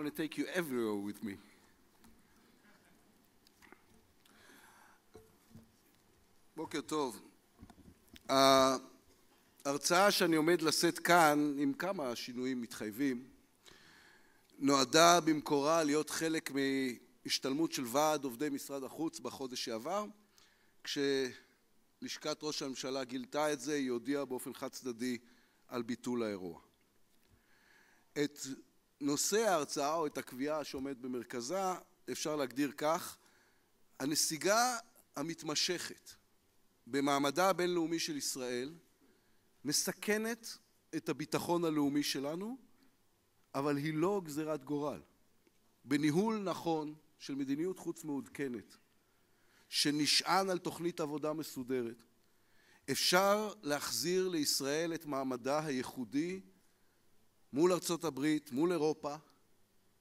want to take you everywhere with me. בוקר טוב. ההרצאה שאני עומד לשאת כאן, עם כמה שינויים מתחייבים, נועדה במקורה להיות חלק מהשתלמות של ועד עובדי משרד החוץ בחודש שעבר, כשלשכת ראש הממשלה גילתה את זה, היא הודיעה באופן חד צדדי על ביטול האירוע. את נושא ההרצאה או את הקביעה שעומד במרכזה אפשר להגדיר כך: הנסיגה המתמשכת במעמדה הבינלאומי של ישראל מסכנת את הביטחון הלאומי שלנו, אבל היא לא גזירת גורל. בניהול נכון של מדיניות חוץ מעודכנת, שנשען על תוכנית עבודה מסודרת, אפשר להחזיר לישראל את מעמדה הייחודי מול ארצות הברית, מול אירופה,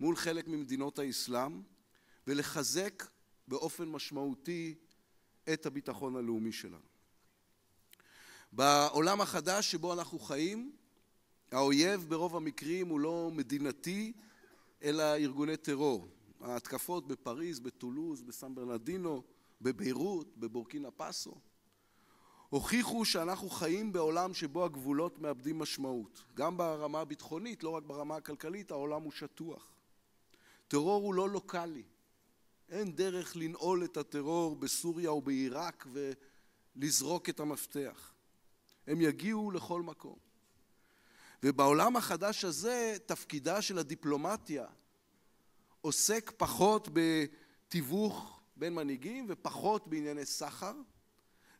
מול חלק ממדינות האסלאם, ולחזק באופן משמעותי את הביטחון הלאומי שלנו. בעולם החדש שבו אנחנו חיים, האויב ברוב המקרים הוא לא מדינתי, אלא ארגוני טרור. ההתקפות בפריז, בטולוז, בסן ברנרדינו, בביירות, בבורקינה פאסו, הוכיחו שאנחנו חיים בעולם שבו הגבולות מאבדים משמעות. גם ברמה הביטחונית, לא רק ברמה הכלכלית, העולם הוא שטוח. טרור הוא לא לוקאלי. אין דרך לנעול את הטרור בסוריה או בעיראק ולזרוק את המפתח. הם יגיעו לכל מקום. ובעולם החדש הזה תפקידה של הדיפלומטיה עוסק פחות בתיווך בין מנהיגים ופחות בענייני סחר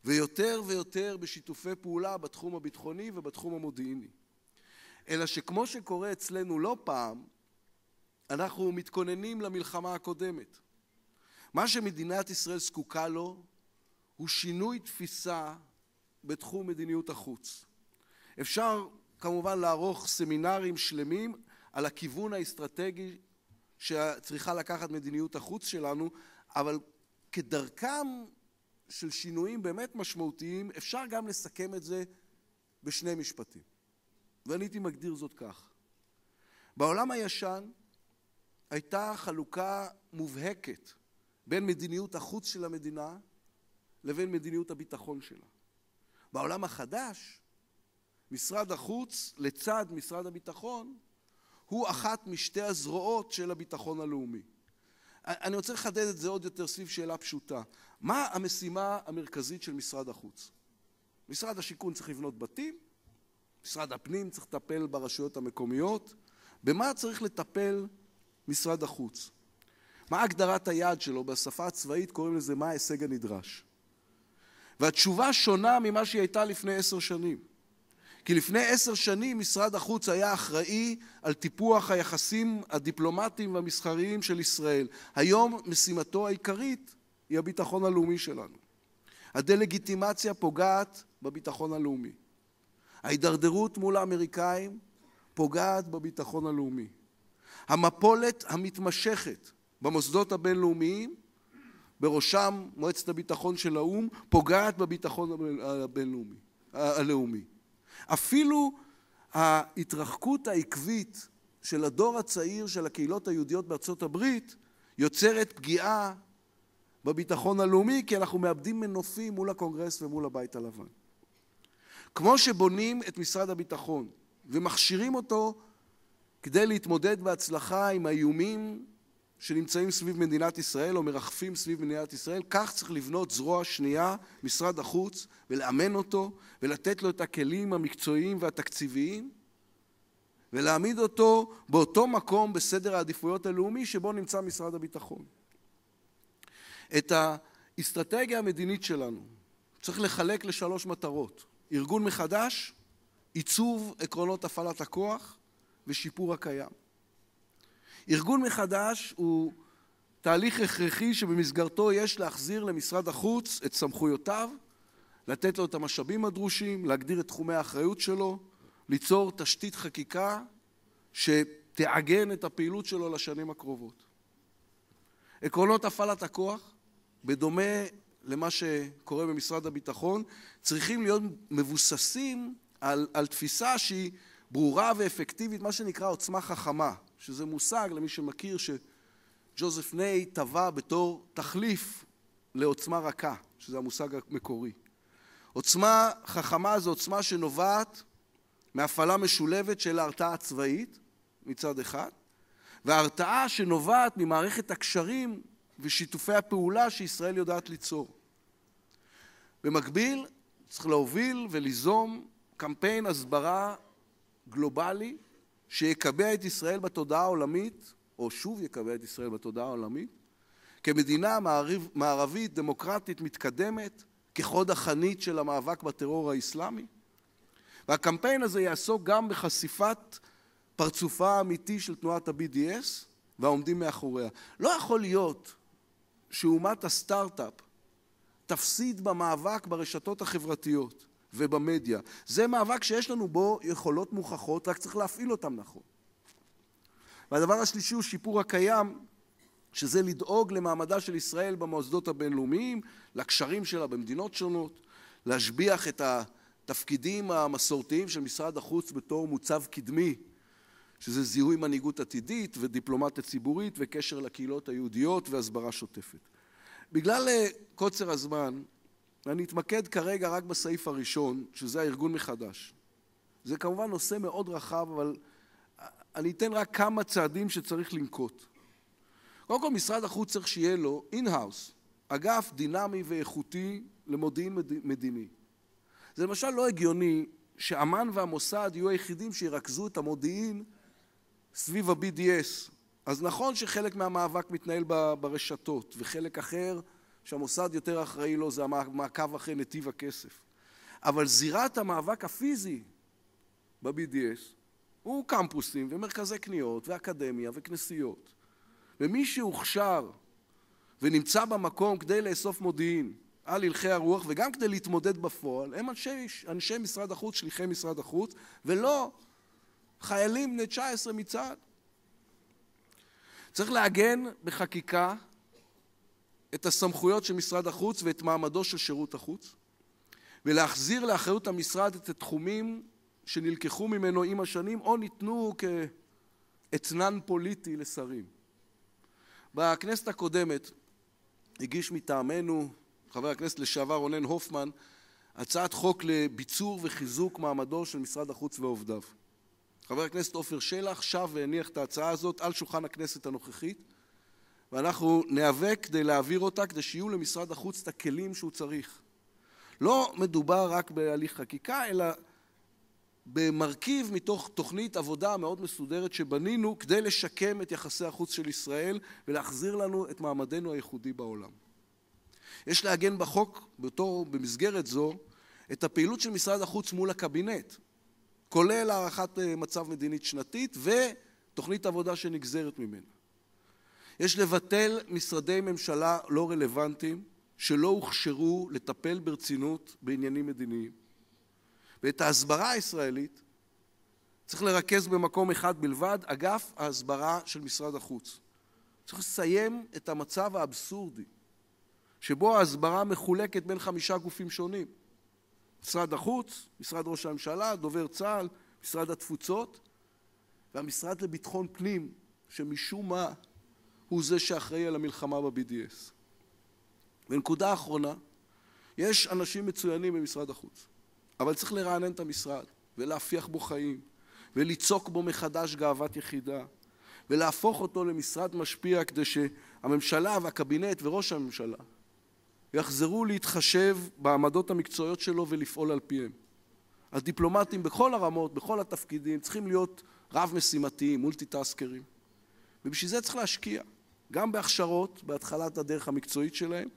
ויותר ויותר בשיתופי פעולה בתחום הביטחוני ובתחום המודיעיני. אלא שכמו שקורה אצלנו לא פעם, אנחנו מתכוננים למלחמה הקודמת. מה שמדינת ישראל זקוקה לו הוא שינוי תפיסה בתחום מדיניות החוץ. אפשר כמובן לערוך סמינרים שלמים על הכיוון האסטרטגי שצריכה לקחת מדיניות החוץ שלנו, אבל כדרכם של שינויים באמת משמעותיים אפשר גם לסכם את זה בשני משפטים. ואני הייתי מגדיר זאת כך: בעולם הישן הייתה חלוקה מובהקת בין מדיניות החוץ של המדינה לבין מדיניות הביטחון שלה. בעולם החדש משרד החוץ לצד משרד הביטחון הוא אחת משתי הזרועות של הביטחון הלאומי. אני רוצה לחדד את זה עוד יותר סביב שאלה פשוטה: מה המשימה המרכזית של משרד החוץ? משרד השיכון צריך לבנות בתים, משרד הפנים צריך לטפל ברשויות המקומיות, במה צריך לטפל משרד החוץ? מה הגדרת היעד שלו? בשפה הצבאית קוראים לזה מה ההישג הנדרש. והתשובה שונה ממה שהיא הייתה לפני עשר שנים. כי לפני עשר שנים משרד החוץ היה אחראי על טיפוח היחסים הדיפלומטיים והמסחריים של ישראל. היום משימתו העיקרית היא הביטחון הלאומי שלנו. הדה-לגיטימציה פוגעת בביטחון הלאומי. ההידרדרות מול האמריקאים פוגעת בביטחון הלאומי. המפולת המתמשכת במוסדות הבינלאומיים, בראשם מועצת הביטחון של האו"ם, פוגעת בביטחון הבינלאומי, הלאומי. אפילו ההתרחקות העקבית של הדור הצעיר של הקהילות היהודיות בארצות הברית יוצרת פגיעה בביטחון הלאומי, כי אנחנו מאבדים מנופים מול הקונגרס ומול הבית הלבן. כמו שבונים את משרד הביטחון ומכשירים אותו כדי להתמודד בהצלחה עם האיומים שנמצאים סביב מדינת ישראל או מרחפים סביב מדינת ישראל, כך צריך לבנות זרוע שנייה, משרד החוץ, ולאמן אותו ולתת לו את הכלים המקצועיים והתקציביים ולהעמיד אותו באותו מקום בסדר העדיפויות הלאומי שבו נמצא משרד הביטחון. את האסטרטגיה המדינית שלנו צריך לחלק לשלוש מטרות: ארגון מחדש, עיצוב עקרונות הפעלת הכוח ושיפור הקיים. ארגון מחדש הוא תהליך הכרחי שבמסגרתו יש להחזיר למשרד החוץ את סמכויותיו, לתת לו את המשאבים הדרושים, להגדיר את תחומי האחריות שלו, ליצור תשתית חקיקה שתעגן את הפעילות שלו לשנים הקרובות. עקרונות הפעלת הכוח, בדומה למה שקורה במשרד הביטחון, צריכים להיות מבוססים על, על תפיסה שהיא ברורה ואפקטיבית, מה שנקרא עוצמה חכמה, שזה מושג למי שמכיר שג'וזף ניי טבע בתור תחליף לעוצמה רכה, שזה המושג המקורי. עוצמה חכמה זו עוצמה שנובעת מהפעלה משולבת של ההרתעה הצבאית מצד אחד, וההרתעה שנובעת ממערכת הקשרים ושיתופי הפעולה שישראל יודעת ליצור. במקביל, צריך להוביל וליזום קמפיין הסברה גלובלי שיקבע את ישראל בתודעה העולמית, או שוב יקבע את ישראל בתודעה העולמית, כמדינה מערב, מערבית, דמוקרטית, מתקדמת, כחוד החנית של המאבק בטרור האסלאמי. והקמפיין הזה יעסוק גם בחשיפת פרצופה האמיתי של תנועת ה-BDS והעומדים מאחוריה. לא יכול להיות שאומת הסטארט-אפ תפסיד במאבק ברשתות החברתיות ובמדיה. זה מאבק שיש לנו בו יכולות מוכחות, רק צריך להפעיל אותן נכון. והדבר השלישי הוא שיפור הקיים, שזה לדאוג למעמדה של ישראל במוסדות הבינלאומיים, לקשרים שלה במדינות שונות, להשביח את התפקידים המסורתיים של משרד החוץ בתור מוצב קדמי, שזה זיהוי מנהיגות עתידית ודיפלומטיה ציבורית וקשר לקהילות היהודיות והסברה שוטפת. בגלל אה, קוצר הזמן, אני אתמקד כרגע רק בסעיף הראשון, שזה הארגון מחדש. זה כמובן נושא מאוד רחב, אבל אני אתן רק כמה צעדים שצריך לנקוט. קודם כל, משרד החוץ צריך שיהיה לו in-house, אגף דינמי ואיכותי למודיעין מדיני. זה למשל לא הגיוני שאמ"ן והמוסד יהיו היחידים שירכזו את המודיעין סביב ה-BDS. אז נכון שחלק מהמאבק מתנהל ברשתות, וחלק אחר שהמוסד יותר אחראי לו זה המעקב אחרי נתיב הכסף. אבל זירת המאבק הפיזי ב-BDS הוא קמפוסים ומרכזי קניות ואקדמיה וכנסיות. ומי שהוכשר ונמצא במקום כדי לאסוף מודיעין על הלכי הרוח וגם כדי להתמודד בפועל הם אנשי, אנשי משרד החוץ, שליחי משרד החוץ, ולא חיילים בני 19 מצה"ל. צריך לעגן בחקיקה את הסמכויות של משרד החוץ ואת מעמדו של שירות החוץ, ולהחזיר לאחריות המשרד את התחומים שנלקחו ממנו עם השנים או ניתנו כאתנן פוליטי לשרים. בכנסת הקודמת הגיש מטעמנו חבר הכנסת לשעבר רונן הופמן הצעת חוק לביצור וחיזוק מעמדו של משרד החוץ ועובדיו. חבר הכנסת עופר שלח שב והניח את ההצעה הזאת על שולחן הכנסת הנוכחית ואנחנו ניאבק כדי להעביר אותה כדי שיהיו למשרד החוץ את הכלים שהוא צריך. לא מדובר רק בהליך חקיקה אלא במרכיב מתוך תוכנית עבודה מאוד מסודרת שבנינו כדי לשקם את יחסי החוץ של ישראל ולהחזיר לנו את מעמדנו הייחודי בעולם. יש לעגן בחוק, בתור, במסגרת זו, את הפעילות של משרד החוץ מול הקבינט, כולל הערכת אה, מצב מדינית שנתית ותוכנית עבודה שנגזרת ממנה. יש לבטל משרדי ממשלה לא רלוונטיים שלא הוכשרו לטפל ברצינות בעניינים מדיניים. ואת ההסברה הישראלית צריך לרכז במקום אחד בלבד, אגף ההסברה של משרד החוץ. צריך לסיים את המצב האבסורדי שבו ההסברה מחולקת בין חמישה גופים שונים. משרד החוץ, משרד ראש הממשלה, דובר צה"ל, משרד התפוצות והמשרד לביטחון פנים, שמשום מה הוא זה שאחראי על המלחמה ב-BDS. ונקודה אחרונה, יש אנשים מצוינים במשרד החוץ, אבל צריך לרענן את המשרד ולהפיח בו חיים וליצוק בו מחדש גאוות יחידה ולהפוך אותו למשרד משפיע כדי שהממשלה והקבינט וראש הממשלה יחזרו להתחשב בעמדות המקצועיות שלו ולפעול על פיהם. הדיפלומטים בכל הרמות, בכל התפקידים, צריכים להיות רב-משימתיים, מולטיטסקרים. ובשביל זה צריך להשקיע, גם בהכשרות, בהתחלת הדרך המקצועית שלהם,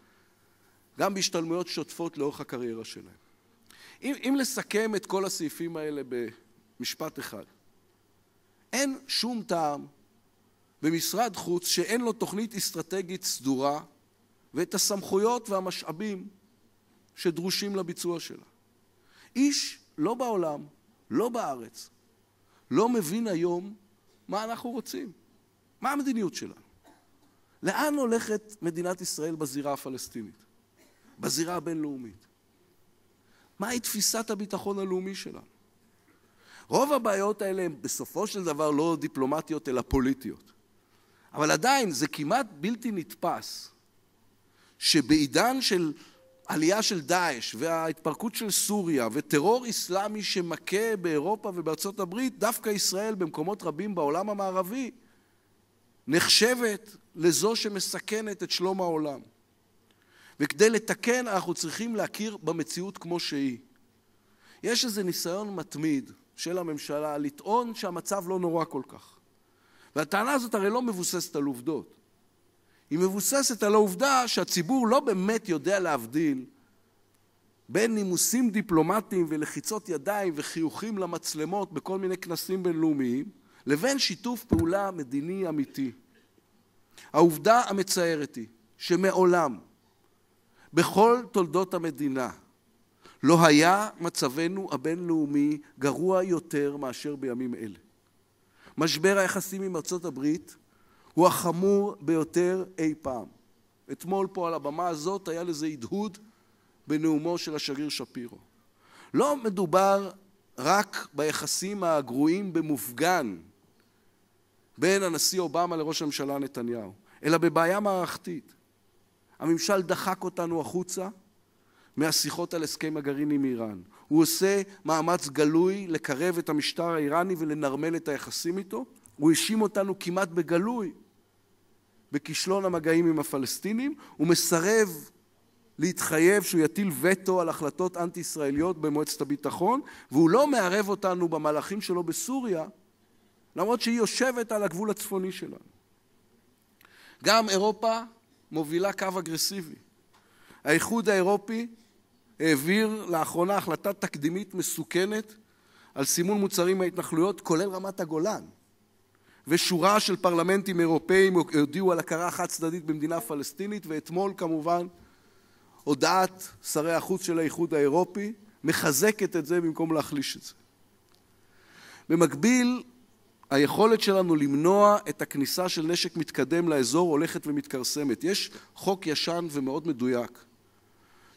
גם בהשתלמויות שוטפות לאורך הקריירה שלהם. אם, אם לסכם את כל הסעיפים האלה במשפט אחד, אין שום טעם במשרד חוץ שאין לו תוכנית אסטרטגית סדורה ואת הסמכויות והמשאבים שדרושים לביצוע שלה. איש לא בעולם, לא בארץ, לא מבין היום מה אנחנו רוצים, מה המדיניות שלנו. לאן הולכת מדינת ישראל בזירה הפלסטינית, בזירה הבינלאומית? מהי תפיסת הביטחון הלאומי שלנו? רוב הבעיות האלה הן בסופו של דבר לא דיפלומטיות אלא פוליטיות. אבל עדיין זה כמעט בלתי נתפס שבעידן של עלייה של דאעש וההתפרקות של סוריה וטרור אסלאמי שמכה באירופה ובארצות הברית, דווקא ישראל במקומות רבים בעולם המערבי נחשבת לזו שמסכנת את שלום העולם. וכדי לתקן אנחנו צריכים להכיר במציאות כמו שהיא. יש איזה ניסיון מתמיד של הממשלה לטעון שהמצב לא נורא כל כך. והטענה הזאת הרי לא מבוססת על עובדות. היא מבוססת על העובדה שהציבור לא באמת יודע להבדיל בין נימוסים דיפלומטיים ולחיצות ידיים וחיוכים למצלמות בכל מיני כנסים בינלאומיים לבין שיתוף פעולה מדיני אמיתי. העובדה המצערת היא שמעולם בכל תולדות המדינה לא היה מצבנו הבינלאומי גרוע יותר מאשר בימים אלה. משבר היחסים עם ארצות הברית הוא החמור ביותר אי פעם. אתמול פה על הבמה הזאת היה לזה הדהוד בנאומו של השגריר שפירו. לא מדובר רק ביחסים הגרועים במופגן בין הנשיא אובמה לראש הממשלה נתניהו, אלא בבעיה מערכתית. הממשל דחק אותנו החוצה מהשיחות על הסכם הגרעין עם איראן. הוא עושה מאמץ גלוי לקרב את המשטר האיראני ולנרמל את היחסים איתו. הוא האשים אותנו כמעט בגלוי בכישלון המגעים עם הפלסטינים. הוא מסרב להתחייב שהוא יטיל וטו על החלטות אנטי-ישראליות במועצת הביטחון, והוא לא מערב אותנו במהלכים שלו בסוריה, למרות שהיא יושבת על הגבול הצפוני שלנו. גם אירופה מובילה קו אגרסיבי. האיחוד האירופי העביר לאחרונה החלטה תקדימית מסוכנת על סימון מוצרים מההתנחלויות, כולל רמת הגולן. ושורה של פרלמנטים אירופאים הודיעו על הכרה חד צדדית במדינה פלסטינית, ואתמול כמובן הודעת שרי החוץ של האיחוד האירופי מחזקת את זה במקום להחליש את זה. במקביל, היכולת שלנו למנוע את הכניסה של נשק מתקדם לאזור הולכת ומתכרסמת. יש חוק ישן ומאוד מדויק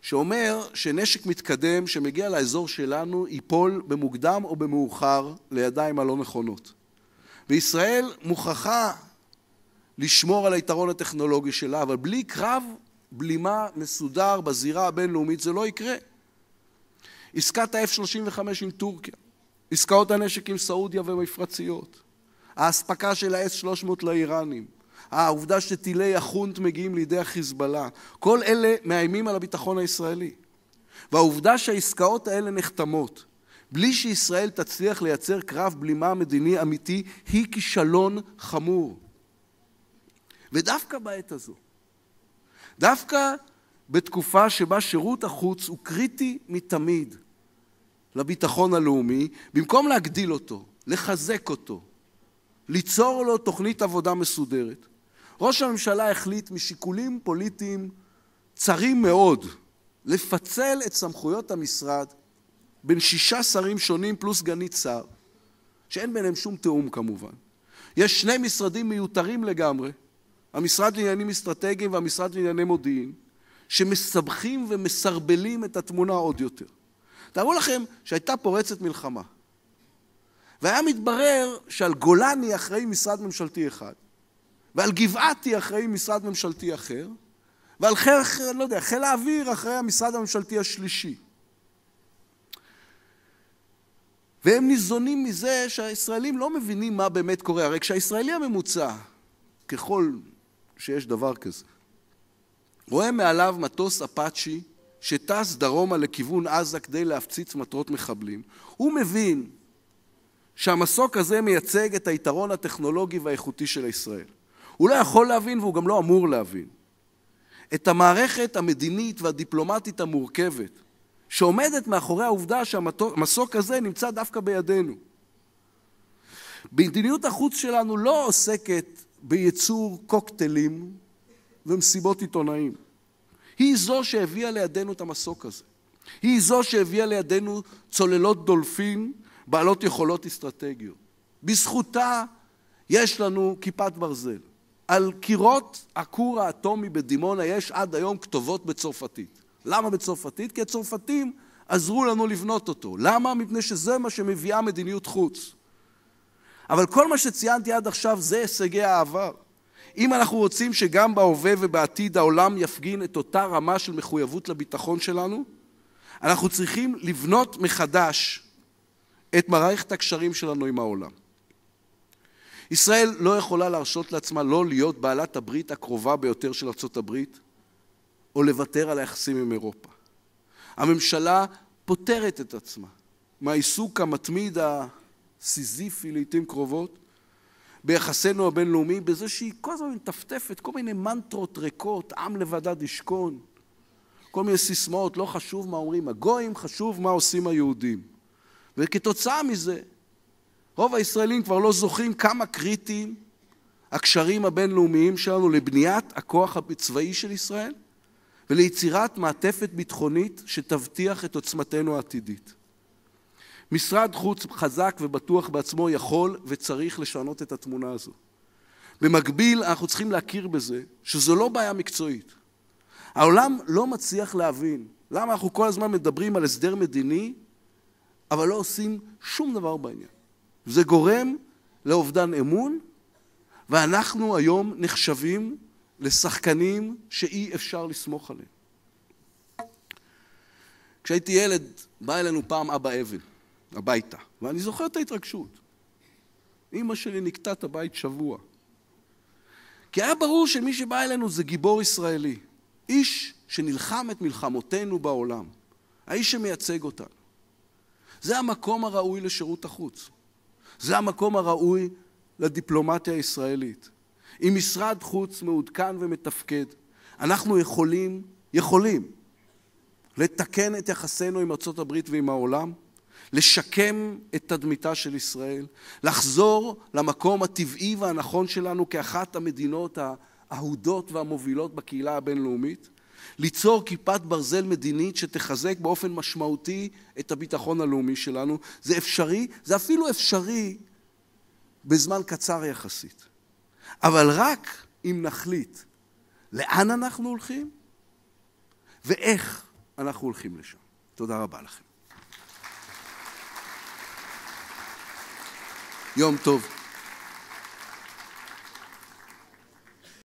שאומר שנשק מתקדם שמגיע לאזור שלנו ייפול במוקדם או במאוחר לידיים הלא נכונות. וישראל מוכרחה לשמור על היתרון הטכנולוגי שלה, אבל בלי קרב בלימה מסודר בזירה הבינלאומית זה לא יקרה. עסקת ה-F-35 עם טורקיה, עסקאות הנשק עם סעודיה ומפרציות, האספקה של ה-S-300 לאיראנים, העובדה שטילי החונט מגיעים לידי החיזבאללה, כל אלה מאיימים על הביטחון הישראלי. והעובדה שהעסקאות האלה נחתמות בלי שישראל תצליח לייצר קרב בלימה מדיני אמיתי היא כישלון חמור. ודווקא בעת הזו, דווקא בתקופה שבה שירות החוץ הוא קריטי מתמיד לביטחון הלאומי, במקום להגדיל אותו, לחזק אותו, ליצור לו תוכנית עבודה מסודרת, ראש הממשלה החליט משיקולים פוליטיים צרים מאוד לפצל את סמכויות המשרד בין שישה שרים שונים פלוס סגנית שר, שאין ביניהם שום תיאום כמובן. יש שני משרדים מיותרים לגמרי, המשרד לעניינים אסטרטגיים והמשרד לענייני מודיעין, שמסבכים ומסרבלים את התמונה עוד יותר. תארו לכם שהייתה פורצת מלחמה, והיה מתברר שעל גולני אחראי משרד ממשלתי אחד, ועל גבעתי אחראי משרד ממשלתי אחר, ועל חיל, לא יודע, חיל האוויר אחראי המשרד הממשלתי השלישי. והם ניזונים מזה שהישראלים לא מבינים מה באמת קורה. הרי כשהישראלי הממוצע, ככל שיש דבר כזה, רואה מעליו מטוס אפאצ'י שטס דרומה לכיוון עזה כדי להפציץ מטרות מחבלים, הוא מבין שהמסוק הזה מייצג את היתרון הטכנולוגי והאיכותי של ישראל. הוא לא יכול להבין והוא גם לא אמור להבין. את המערכת המדינית והדיפלומטית המורכבת שעומדת מאחורי העובדה שהמסוק הזה נמצא דווקא בידינו. מדיניות החוץ שלנו לא עוסקת בייצור קוקטיילים ומסיבות עיתונאים. היא זו שהביאה לידינו את המסוק הזה. היא זו שהביאה לידינו צוללות דולפין בעלות יכולות אסטרטגיות. בזכותה יש לנו כיפת ברזל. על קירות הכור האטומי בדימונה יש עד היום כתובות בצרפתית. למה בצרפתית? כי הצרפתים עזרו לנו לבנות אותו. למה? מפני שזה מה שמביאה מדיניות חוץ. אבל כל מה שציינתי עד עכשיו זה הישגי העבר. אם אנחנו רוצים שגם בהווה ובעתיד העולם יפגין את אותה רמה של מחויבות לביטחון שלנו, אנחנו צריכים לבנות מחדש את מערכת הקשרים שלנו עם העולם. ישראל לא יכולה להרשות לעצמה לא להיות בעלת הברית הקרובה ביותר של ארצות הברית, או לוותר על היחסים עם אירופה. הממשלה פוטרת את עצמה מהעיסוק המתמיד הסיזיפי לעיתים קרובות ביחסינו הבינלאומיים בזה שהיא כל הזמן מטפטפת כל מיני מנטרות ריקות, עם לבדד ישכון, כל מיני סיסמאות, לא חשוב מה אומרים הגויים, חשוב מה עושים היהודים. וכתוצאה מזה, רוב הישראלים כבר לא זוכרים כמה קריטיים הקשרים הבינלאומיים שלנו לבניית הכוח הצבאי של ישראל וליצירת מעטפת ביטחונית שתבטיח את עוצמתנו העתידית. משרד חוץ חזק ובטוח בעצמו יכול וצריך לשנות את התמונה הזו. במקביל, אנחנו צריכים להכיר בזה שזו לא בעיה מקצועית. העולם לא מצליח להבין למה אנחנו כל הזמן מדברים על הסדר מדיני, אבל לא עושים שום דבר בעניין. זה גורם לאובדן אמון, ואנחנו היום נחשבים לשחקנים שאי אפשר לסמוך עליהם. כשהייתי ילד, בא אלינו פעם אבא אבן, הביתה, ואני זוכר את ההתרגשות. אימא שלי נקטה את הבית שבוע. כי היה ברור שמי שבא אלינו זה גיבור ישראלי, איש שנלחם את מלחמותינו בעולם, האיש שמייצג אותנו. זה המקום הראוי לשירות החוץ. זה המקום הראוי לדיפלומטיה הישראלית. עם משרד חוץ מעודכן ומתפקד, אנחנו יכולים, יכולים, לתקן את יחסינו עם ארצות הברית ועם העולם, לשקם את תדמיתה של ישראל, לחזור למקום הטבעי והנכון שלנו כאחת המדינות האהודות והמובילות בקהילה הבינלאומית, ליצור כיפת ברזל מדינית שתחזק באופן משמעותי את הביטחון הלאומי שלנו. זה אפשרי, זה אפילו אפשרי בזמן קצר יחסית. אבל רק אם נחליט לאן אנחנו הולכים ואיך אנחנו הולכים לשם. תודה רבה לכם. יום טוב.